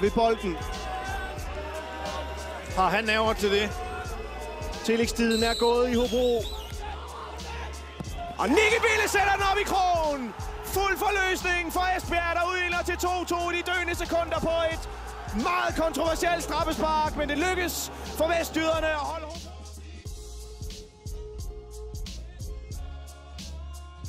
ved bolden. Har han nerver til det? Tillægstiden er gået i Hobro. Og Nicky Bille sætter den op i krogen. Fuld forløsning for Esbjerg, der udligner til 2-2 i de døende sekunder på et meget kontroversielt straffespark, men det lykkes for vestjyderne at holde